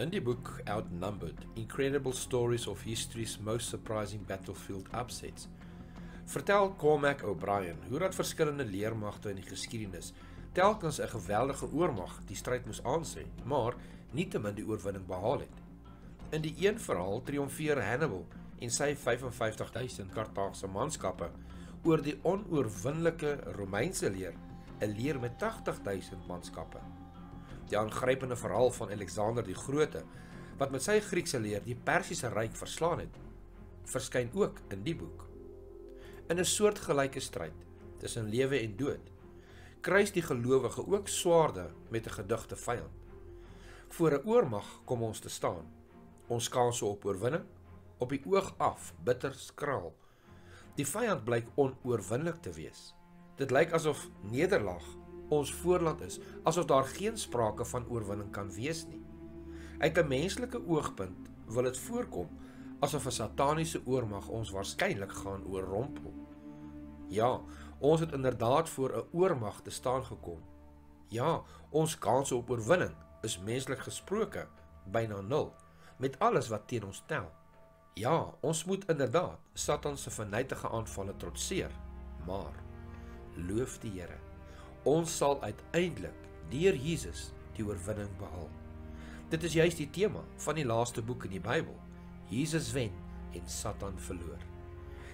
In die boek Outnumbered: Incredible Stories of History's Most Surprising Battlefield Upsets, vertel Cormac O'Brien hoe dat verskillende leermagte in die geskiedenis telkens 'n geweldige oormag die stryd moes aansê, maar nietemin die oorwinning behaal het. In die een verhaal triomfeer Hannibal en sy 55000 Kartaagse manskappe oor die onoorwinnelike Romeinse leer, 'n leer met 80000 manskappe. Die aangrypende verhaal van Alexander die Grote wat met sy Griekse leer die Persiese ryk verslaan het, verskyn ook in die boek. In 'n soortgelyke stryd tussen lewe en dood, kruis die gelowige ook swaarde met 'n gedigte vyand. Voor 'n oormag kom ons te staan. Ons kanse op oorwinning op die oog af bitter skraal. Die vyand blyk onoorwinnelik te wees. Dit lyk asof nederlaag ons voorland is, asof daar geen sprake van oorwinning kan wees nie. Uit 'n menslike oogpunt wil dit voorkom asof 'n sataniese oormag ons waarskynlik gaan oorrompel. Ja, ons het inderdaad voor 'n oormag te staan gekom. Ja, ons kans op oorwinning is menslik gesproke byna nul met alles wat teen ons tel. Ja, ons moet inderdaad Satan se vernietige aanvalle trotseer, maar loof die Here. Ons sal uiteindelik deur Jesus die oorwinning behaal. Dit is juist die tema van die laaste boek in die Bybel. Jesus wen en Satan verloor.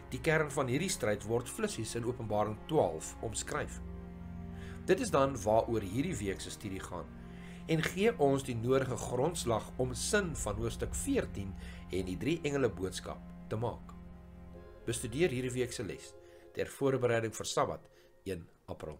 Die kern van hierdie stryd word flissies in Openbaring 12 omskryf. Dit is dan waaroor hierdie week se studie gaan en gee ons die nodige grondslag om sin van hoofstuk 14 en die drie engele boodskap te maak. Bestudeer hierdie week se les ter voorbereiding vir Sabbat 1 April.